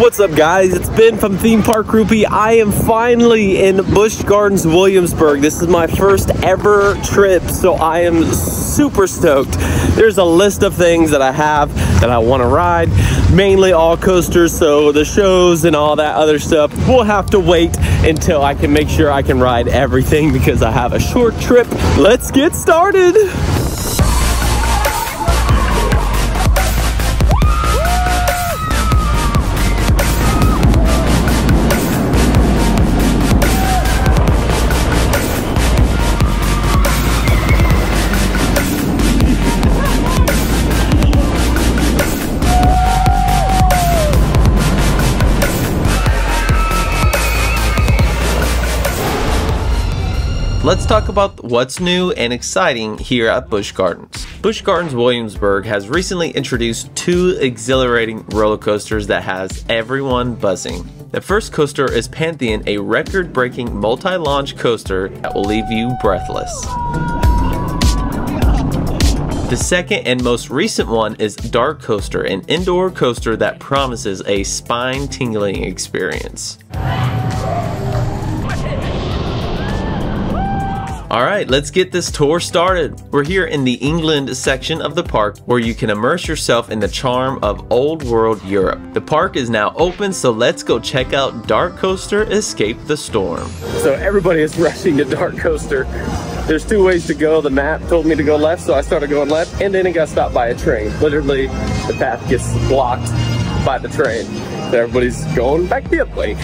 What's up guys? It's Ben from Theme Park Groupie. I am finally in Busch Gardens, Williamsburg. This is my first ever trip, so I am super stoked. There's a list of things that I have that I want to ride, mainly all coasters, so the shows and all that other stuff, we'll have to wait until I can make sure I can ride everything because I have a short trip. Let's get started. About what's new and exciting here at Busch Gardens. Busch Gardens Williamsburg has recently introduced two exhilarating roller coasters that has everyone buzzing. The first coaster is Pantheon, a record-breaking multi-launch coaster that will leave you breathless. The second and most recent one is DarKoaster, an indoor coaster that promises a spine-tingling experience. Alright, let's get this tour started. We're here in the England section of the park where you can immerse yourself in the charm of old world Europe. The park is now open, so let's go check out DarKoaster Escape the Storm. So everybody is rushing to DarKoaster. There's two ways to go. The map told me to go left, so I started going left, and then it got stopped by a train. Literally, the path gets blocked by the train. So everybody's going back the other way.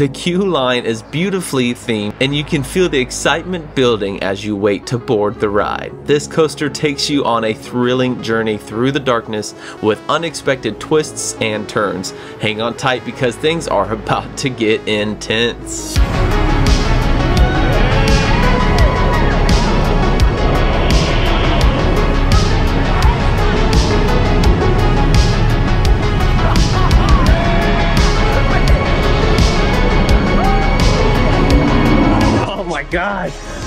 The queue line is beautifully themed and you can feel the excitement building as you wait to board the ride. This coaster takes you on a thrilling journey through the darkness with unexpected twists and turns. Hang on tight because things are about to get intense.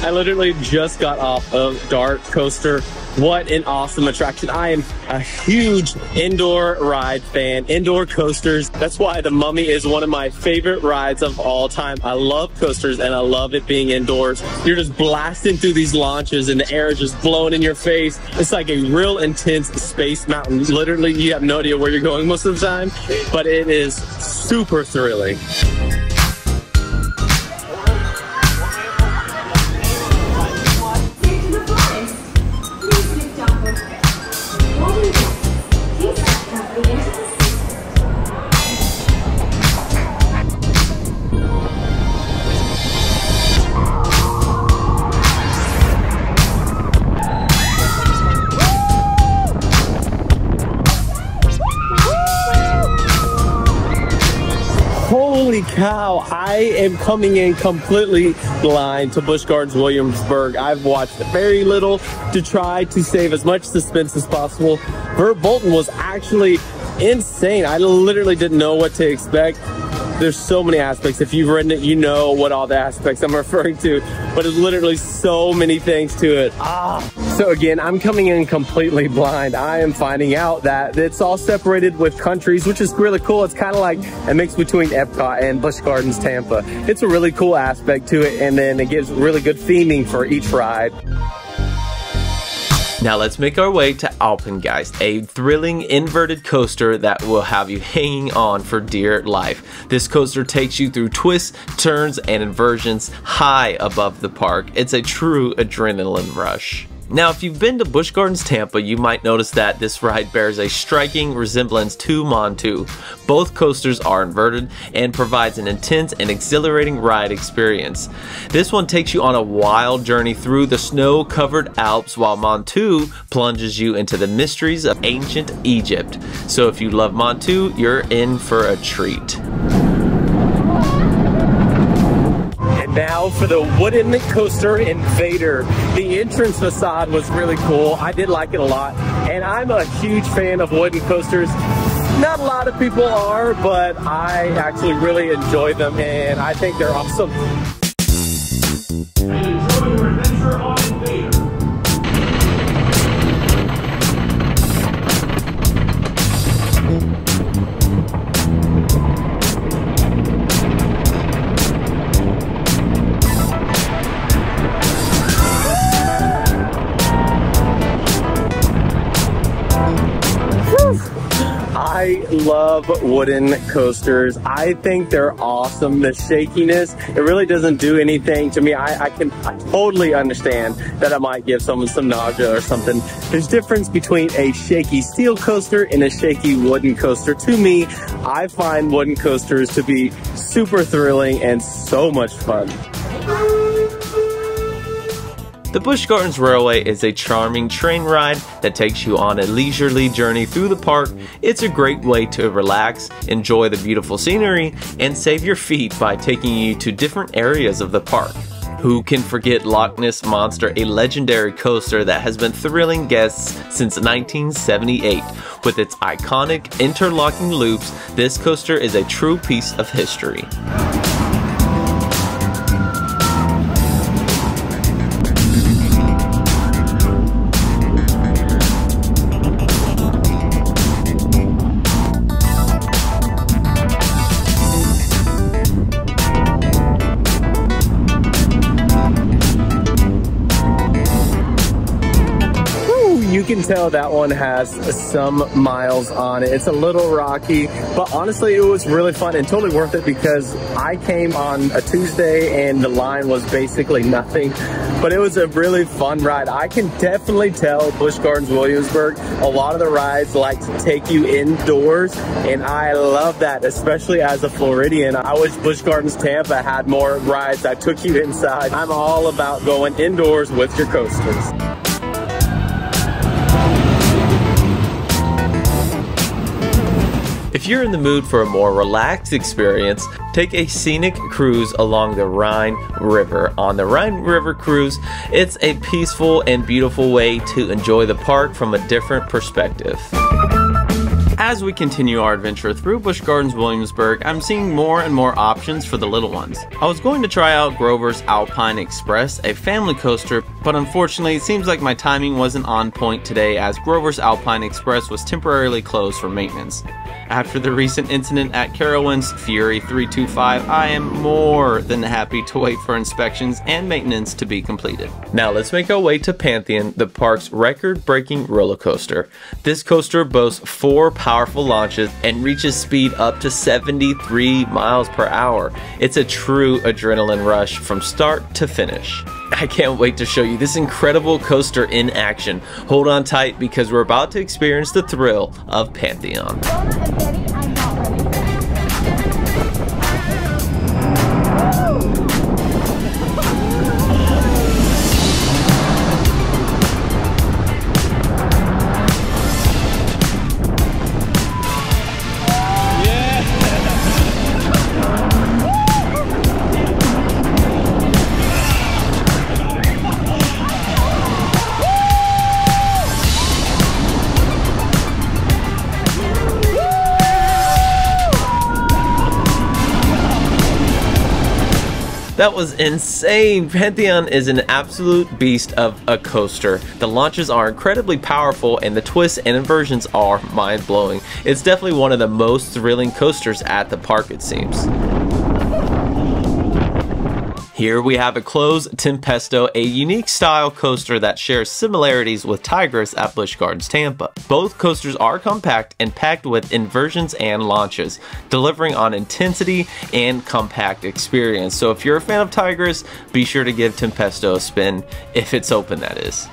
I literally just got off of DarKoaster. What an awesome attraction. I am a huge indoor ride fan, indoor coasters. That's why the Mummy is one of my favorite rides of all time. I love coasters and I love it being indoors. You're just blasting through these launches and the air is just blowing in your face. It's like a real intense space mountain. Literally, you have no idea where you're going most of the time, but it is super thrilling. Cow, I am coming in completely blind to Busch Gardens Williamsburg. I've watched very little to try to save as much suspense as possible. Verbolten was actually insane. I literally didn't know what to expect. There's so many aspects. If you've ridden it, you know what all the aspects I'm referring to, but it's literally so many things to it. Ah. So again, I'm coming in completely blind. I am finding out that it's all separated with countries, which is really cool. It's kind of like a mix between Epcot and Busch Gardens Tampa. It's a really cool aspect to it, and then it gives really good theming for each ride. Now let's make our way to Alpengeist, a thrilling inverted coaster that will have you hanging on for dear life. This coaster takes you through twists, turns, and inversions high above the park. It's a true adrenaline rush. Now, if you've been to Busch Gardens Tampa, you might notice that this ride bears a striking resemblance to Montu. Both coasters are inverted and provides an intense and exhilarating ride experience. This one takes you on a wild journey through the snow-covered Alps while Montu plunges you into the mysteries of ancient Egypt. So if you love Montu, you're in for a treat. Now for the wooden coaster InvadR. The entrance facade was really cool. I did like it a lot. And I'm a huge fan of wooden coasters. Not a lot of people are, but I actually really enjoy them and I think they're awesome. Love wooden coasters. I think they're awesome. The shakiness, it really doesn't do anything to me. I, I can I totally understand that I might give someone some nausea or something. There's difference between a shaky steel coaster and a shaky wooden coaster. To me, I find wooden coasters to be super thrilling and so much fun. The Busch Gardens Railway is a charming train ride that takes you on a leisurely journey through the park. It's a great way to relax, enjoy the beautiful scenery, and save your feet by taking you to different areas of the park. Who can forget Loch Ness Monster, a legendary coaster that has been thrilling guests since 1978? With its iconic interlocking loops, this coaster is a true piece of history. You can tell that one has some miles on it. It's a little rocky, but honestly, it was really fun and totally worth it because I came on a Tuesday and the line was basically nothing, but it was a really fun ride. I can definitely tell Busch Gardens Williamsburg, a lot of the rides like to take you indoors, and I love that, especially as a Floridian. I wish Busch Gardens Tampa had more rides that took you inside. I'm all about going indoors with your coasters. If you're in the mood for a more relaxed experience, take a scenic cruise along the Rhine River. On the Rhine River Cruise, it's a peaceful and beautiful way to enjoy the park from a different perspective. As we continue our adventure through Busch Gardens Williamsburg, I'm seeing more and more options for the little ones. I was going to try out Grover's Alpine Express, a family coaster, but unfortunately it seems like my timing wasn't on point today as Grover's Alpine Express was temporarily closed for maintenance. After the recent incident at Carowinds Fury 325, I am more than happy to wait for inspections and maintenance to be completed. Now let's make our way to Pantheon, the park's record-breaking roller coaster. This coaster boasts four powerful launches and reaches speed up to 73 miles per hour. It's a true adrenaline rush from start to finish. I can't wait to show you this incredible coaster in action. Hold on tight because we're about to experience the thrill of Pantheon. That was insane. Pantheon is an absolute beast of a coaster. The launches are incredibly powerful and the twists and inversions are mind-blowing. It's definitely one of the most thrilling coasters at the park it seems. Here we have a closed Tempesto, a unique style coaster that shares similarities with Tigris at Busch Gardens Tampa. Both coasters are compact and packed with inversions and launches, delivering on intensity and compact experience. So if you're a fan of Tigris, be sure to give Tempesto a spin, if it's open that is.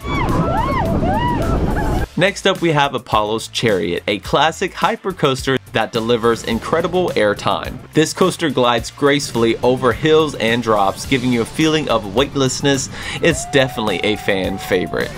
Next up we have Apollo's Chariot, a classic hypercoaster that delivers incredible airtime. This coaster glides gracefully over hills and drops, giving you a feeling of weightlessness. It's definitely a fan favorite.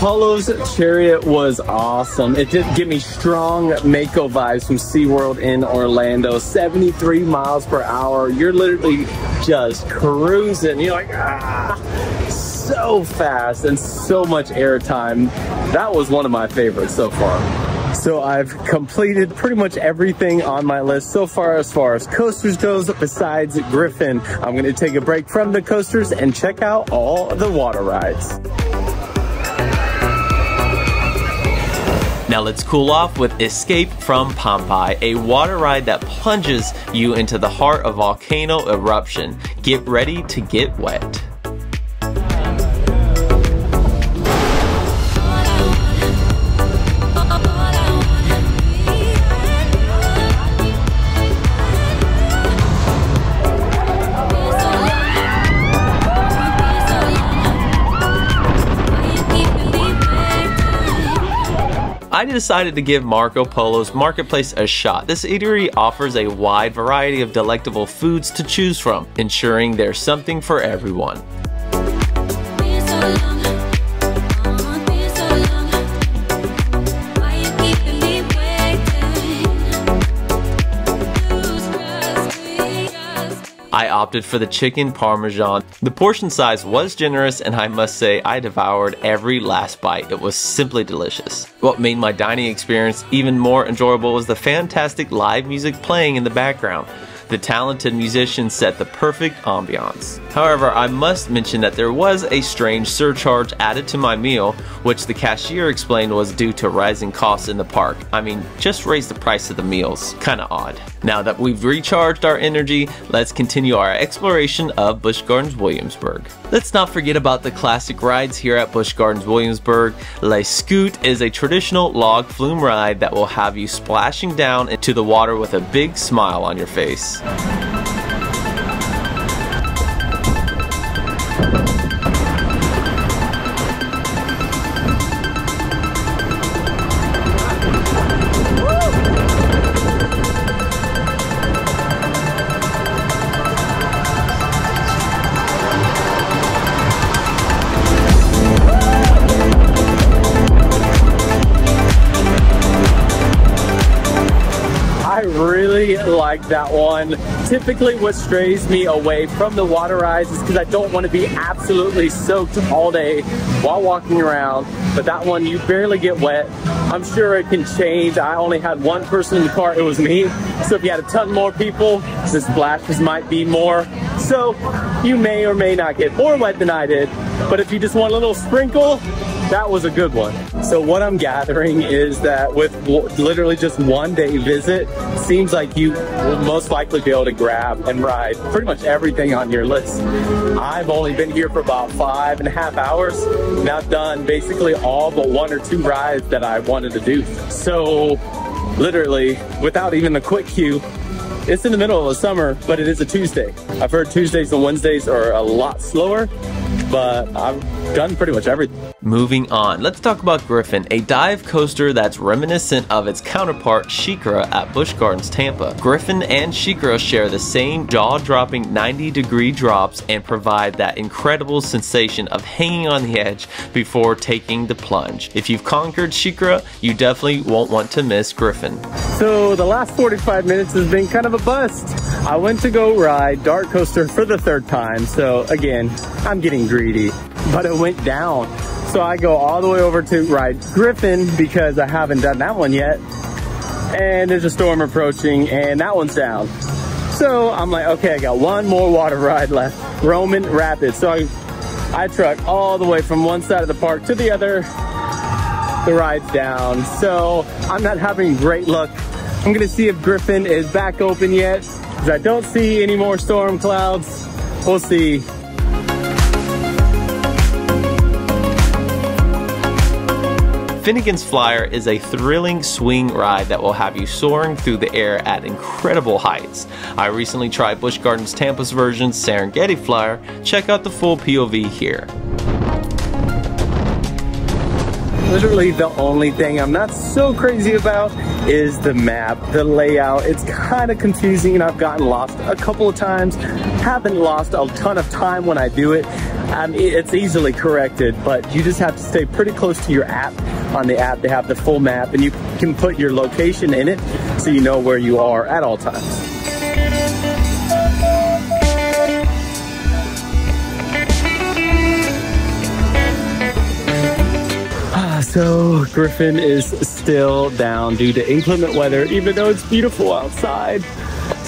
Apollo's Chariot was awesome. It did give me strong Mako vibes from SeaWorld in Orlando. 73 miles per hour. You're literally just cruising. You're like, ah, so fast and so much airtime. That was one of my favorites so far. So I've completed pretty much everything on my list so far as far as coasters goes besides Griffon. I'm going to take a break from the coasters and check out all the water rides. Now let's cool off with Escape from Pompeii, a water ride that plunges you into the heart of volcano eruption. Get ready to get wet. I decided to give Marco Polo's Marketplace a shot. This eatery offers a wide variety of delectable foods to choose from, ensuring there's something for everyone. I opted for the chicken parmesan. The portion size was generous and I must say I devoured every last bite. It was simply delicious. What made my dining experience even more enjoyable was the fantastic live music playing in the background. The talented musicians set the perfect ambiance. However, I must mention that there was a strange surcharge added to my meal, which the cashier explained was due to rising costs in the park. I mean, just raise the price of the meals. Kinda odd. Now that we've recharged our energy, let's continue our exploration of Busch Gardens Williamsburg. Let's not forget about the classic rides here at Busch Gardens Williamsburg. Le Scoot is a traditional log flume ride that will have you splashing down into the water with a big smile on your face. That one. Typically what strays me away from the water rides is because I don't want to be absolutely soaked all day while walking around. But that one, you barely get wet. I'm sure it can change. I only had one person in the car, it was me. So if you had a ton more people, the splashes might be more. So you may or may not get more wet than I did. But if you just want a little sprinkle, that was a good one. So what I'm gathering is that with literally just one day visit, seems like you will most likely be able to grab and ride pretty much everything on your list. I've only been here for about five and a half hours and I've done basically all but one or two rides that I wanted to do. So literally without even a quick queue, it's in the middle of the summer, but it is a Tuesday. I've heard Tuesdays and Wednesdays are a lot slower, but I've done pretty much everything. Moving on, let's talk about Griffon, a dive coaster that's reminiscent of its counterpart Shikra at Busch Gardens Tampa. Griffon and Shikra share the same jaw-dropping 90 degree drops and provide that incredible sensation of hanging on the edge before taking the plunge. If you've conquered Shikra, you definitely won't want to miss Griffon. So the last 45 minutes has been kind of a bust. I went to go ride DarKoaster for the third time, so again, I'm getting greedy, but it went down. So I go all the way over to ride Griffon because I haven't done that one yet. And there's a storm approaching and that one's down. So I'm like, okay, I got one more water ride left, Roman Rapids. So I, I truck all the way from one side of the park to the other. The ride's down. So I'm not having great luck. I'm gonna see if Griffon is back open yet because I don't see any more storm clouds. We'll see. Finnegan's Flyer is a thrilling swing ride that will have you soaring through the air at incredible heights. I recently tried Busch Gardens Tampa's version, Serengeti Flyer. Check out the full POV here. Literally the only thing I'm not so crazy about is the map, the layout. It's kind of confusing and I've gotten lost a couple of times. Haven't lost a ton of time when I do it. Um, it's easily corrected, but you just have to stay pretty close to your app. On the app, they have the full map and you can put your location in it so you know where you are at all times. So Griffon is still down due to inclement weather, even though it's beautiful outside.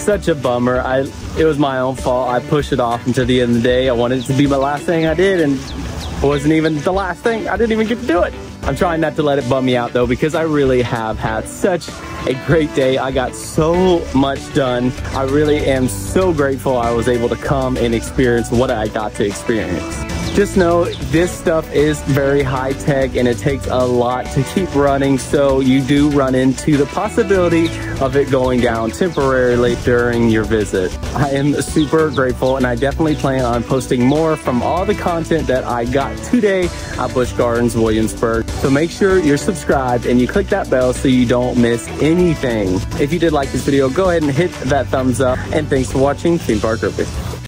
Such a bummer. I it was my own fault. I pushed it off until the end of the day. I wanted it to be my last thing I did, and it wasn't even the last thing. I didn't even get to do it. I'm trying not to let it bum me out though because I really have had such a great day. I got so much done. I really am so grateful I was able to come and experience what I got to experience. Just know this stuff is very high tech and it takes a lot to keep running. So you do run into the possibility of it going down temporarily during your visit. I am super grateful and I definitely plan on posting more from all the content that I got today at Busch Gardens Williamsburg. So make sure you're subscribed and you click that bell so you don't miss anything. If you did like this video, go ahead and hit that thumbs up and thanks for watching Theme Park Groupie.